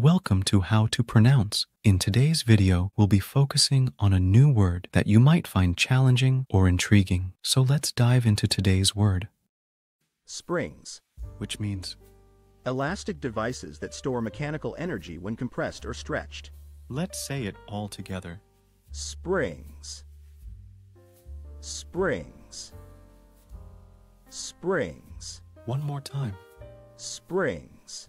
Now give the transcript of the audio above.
Welcome to How to Pronounce. In today's video, we'll be focusing on a new word that you might find challenging or intriguing. So let's dive into today's word, Springs. which means Elastic devices that store mechanical energy when compressed or stretched. let's say it all together. Springs. Springs. Springs. One more time. Springs.